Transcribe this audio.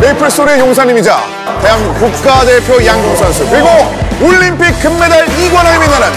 메이플 소리의 용사님이자 대한민국 국가대표 양궁 선수 그리고 올림픽 금메달 이관왕의 빛나는